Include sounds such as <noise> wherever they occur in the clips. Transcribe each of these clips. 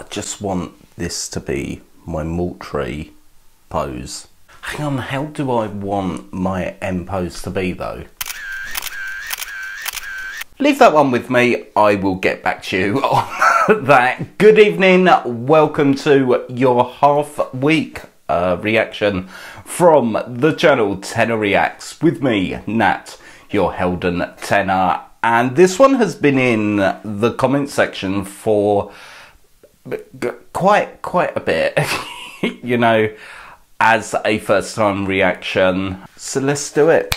I just want this to be my Moultrie pose. Hang on, how do I want my M pose to be though? Leave that one with me, I will get back to you <laughs> on that. Good evening, welcome to your half week uh, reaction from the channel Tenor Reacts with me, Nat, your Helden tenor. And this one has been in the comment section for quite quite a bit, <laughs> you know, as a first time reaction. So let's do it.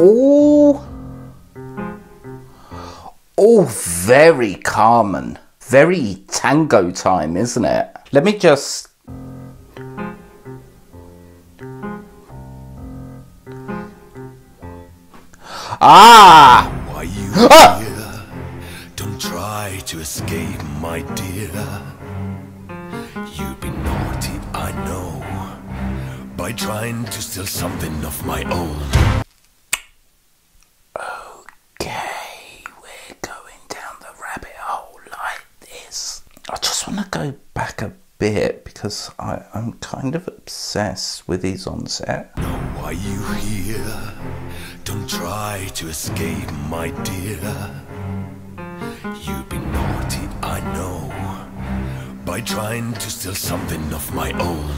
Oh, oh, very Carmen, very tango time, isn't it? Let me just Ah! Why you ah! here? Don't try to escape, my dear. You've been naughty, I know, by trying to steal something of my own. Okay, we're going down the rabbit hole like this. I just want to go back a bit because I, am kind of obsessed with his onset. Know why you here? Try to escape, my dear. You've been naughty, I know, by trying to steal something of my own.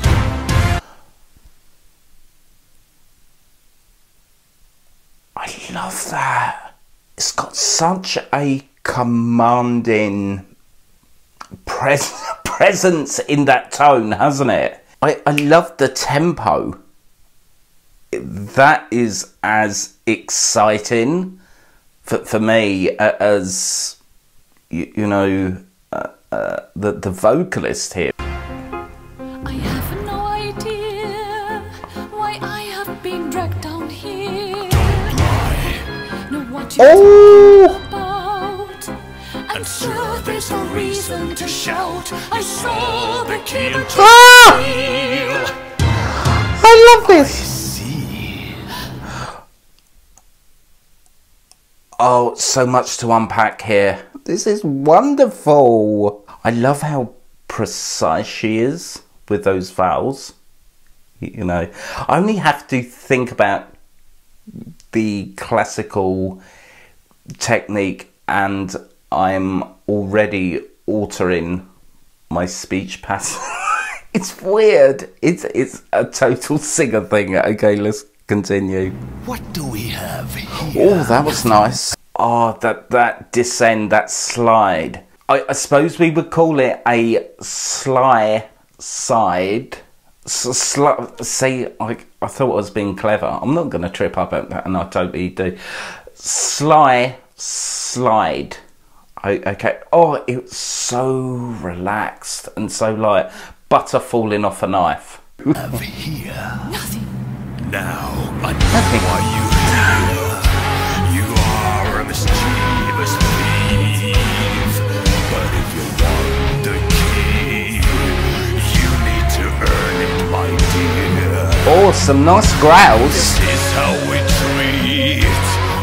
I love that. It's got such a commanding pres <laughs> presence in that tone, hasn't it? I, I love the tempo that is as exciting for, for me as you, you know uh, uh, the the vocalist here. I have no idea why I have been dragged down here. Know what oh! about. And sure, there's no reason to shout. I saw the key ah! I love this. Oh, so much to unpack here. This is wonderful. I love how precise she is with those vowels. You know, I only have to think about the classical technique and I'm already altering my speech pattern. <laughs> it's weird. It's it's a total singer thing. Okay, let's continue. What do we have here? Oh, that was nice. Oh, that that descend, that slide. I, I suppose we would call it a sly side. Sl- see, I, I thought I was being clever. I'm not going to trip up at that, and I totally do. Sly slide. okay. Oh, it's so relaxed and so light. Butter falling off a knife. Over here. Nothing. Now I know why you Oh, nice growls. This is how we treat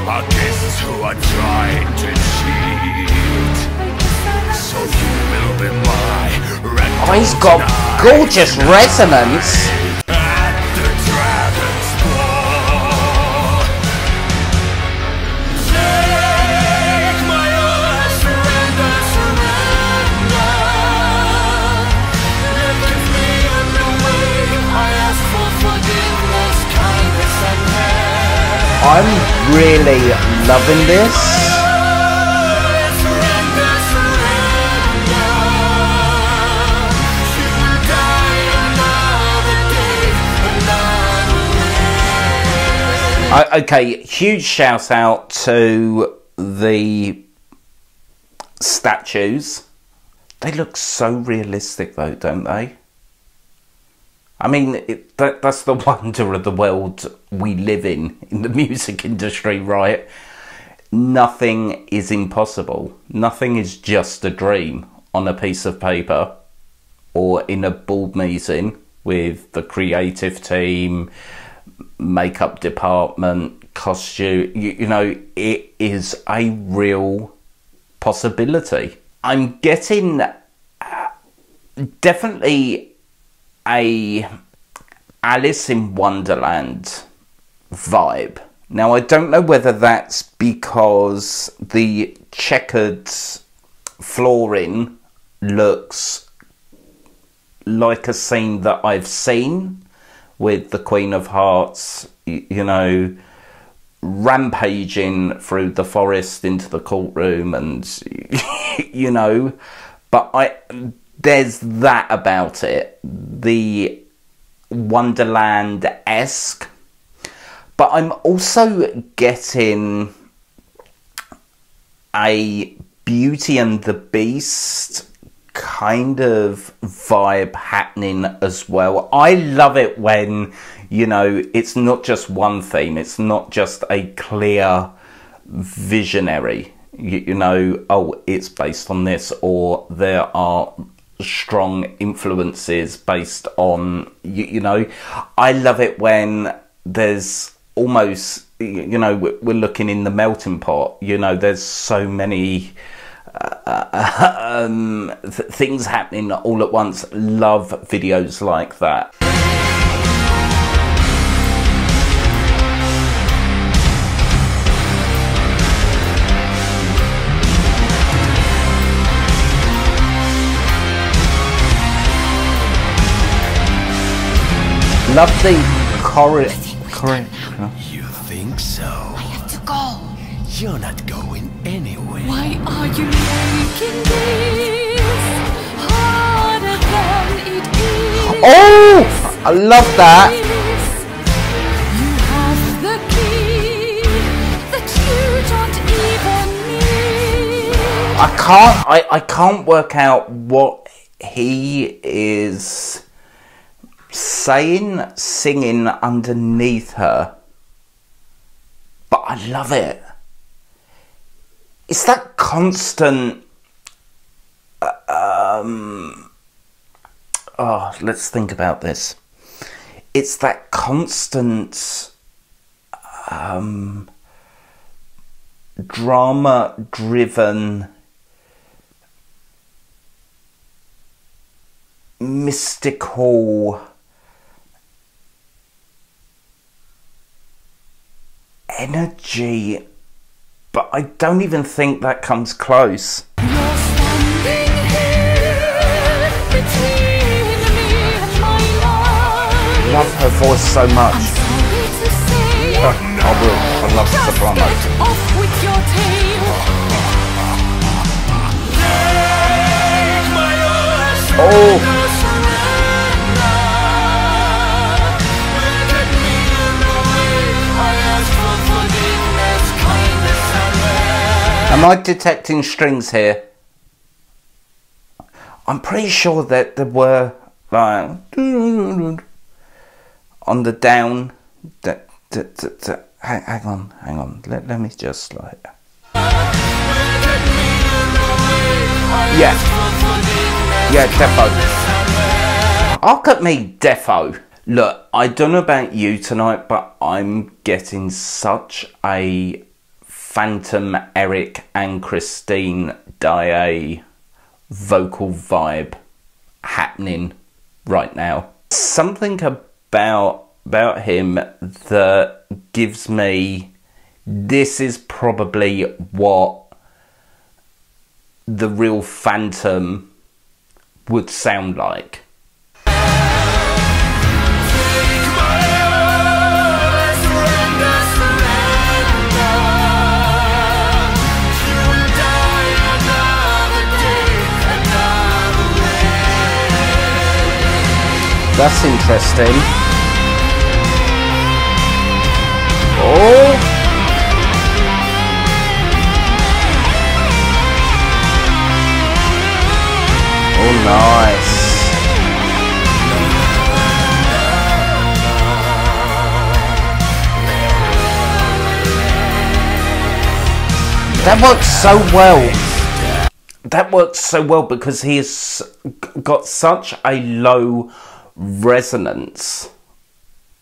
our guests who are trying to cheat. So you will be my Oh, he's got gorgeous resonance. I'm really loving this. okay, huge shout out to the statues. They look so realistic though, don't they? I mean, it, that, that's the <laughs> wonder of the world we live in, in the music industry, right? Nothing is impossible. Nothing is just a dream on a piece of paper or in a board meeting with the creative team, makeup department, costume. You, you know, it is a real possibility. I'm getting uh, definitely a Alice in Wonderland vibe. Now, I don't know whether that's because the checkered flooring looks like a scene that I've seen with the Queen of Hearts, you know, rampaging through the forest into the courtroom and, <laughs> you know, but I, there's that about it. The Wonderland esque. But I'm also getting a Beauty and the Beast kind of vibe happening as well. I love it when, you know, it's not just one theme, it's not just a clear visionary, you, you know, oh, it's based on this, or there are strong influences based on you, you know i love it when there's almost you know we're looking in the melting pot you know there's so many uh, <laughs> um, th- things happening all at once. Love videos like that love the choreo. Choreo. You think so? I have to go. You're not going anywhere. Why are you making this harder than it is? Oh, I love that. You have the key that you don't even need. I can't. I, I can't work out what he is saying, singing underneath her. But I love it. It's that constant. uh, Um, oh, let's think about this. It's that constant um, drama driven mystical energy but I don't even think that comes close. You're standing here between me and my life. Love her voice so much. Sorry to say, <laughs> I will. I love soprano. get off with your tail. Oh, am I detecting strings here? I'm pretty sure that there were like on the down. Hang on, hang on. Let, let me just like. Yeah. Yeah, defo. Look at me, defo. Look, I don't know about you tonight, but I'm getting such a Phantom Eric and Christine Daae vocal vibe happening right now. Something about about him that gives me this is probably what the real Phantom would sound like. That's interesting. Oh! Oh, nice. That works so well. That works so well because he has got such a low resonance.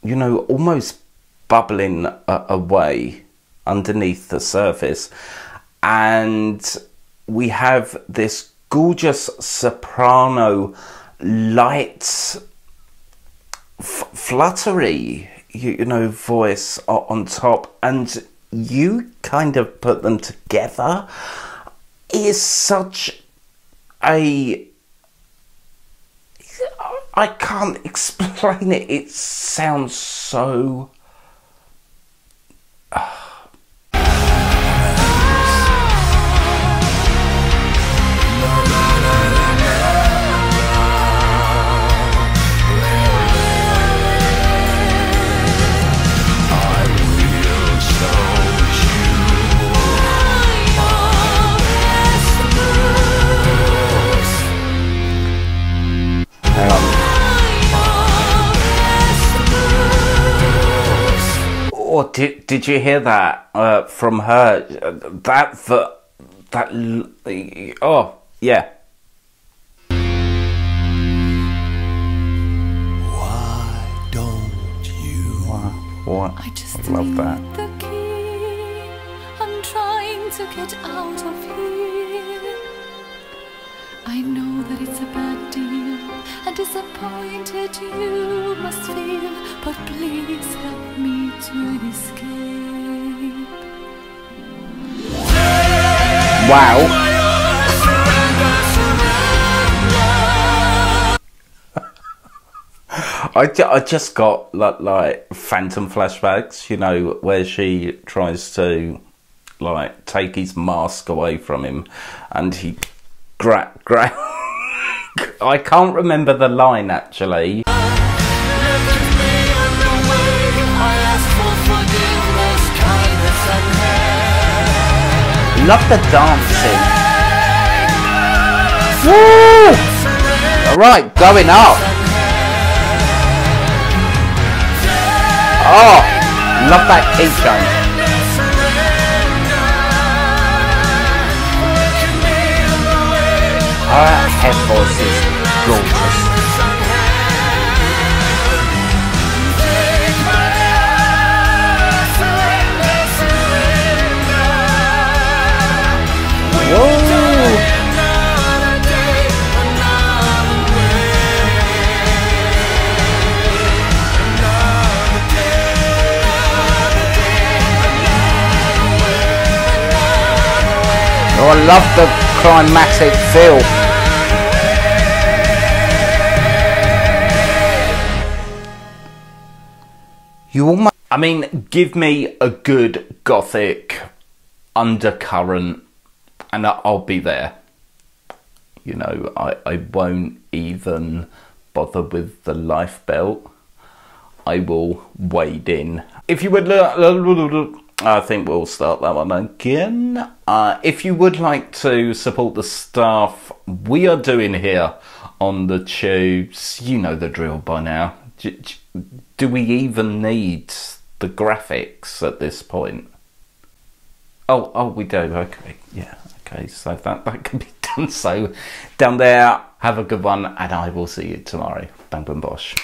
You know, almost bubbling away underneath the surface. And we have this gorgeous soprano light fluttery, you, you know, voice on top. And you kind of put them together is such a I can't <laughs> explain it. It sounds so. Did did you hear that uh, from her? That the that oh yeah. Why don't you? What? I just I love that. the key. I'm trying to get out of here. I know that it's a bad deal and disappointed you must feel, but please help me to escape. Wow. <laughs> I, ju- I just got like, like phantom flashbacks, you know, where she tries to like take his mask away from him, and he gra gra. I can't remember the line actually. Love the dancing. Woo! All right, going up. Oh, love that key Her head voice is gorgeous. Oh, I love the climatic feel. You almost. I mean, give me a good gothic undercurrent, and I'll be there. You know, I, I won't even bother with the life belt. I will wade in. If you would, I think we'll start that one again. Uh, if you would like to support the staff we are doing here on the tubes, you know the drill by now. J- Do we even need the graphics at this point? Oh, oh, we do. Okay, yeah. Okay, so that that can be <laughs> done. So, down there, have a good one, and I will see you tomorrow. Bang, bang, bosh.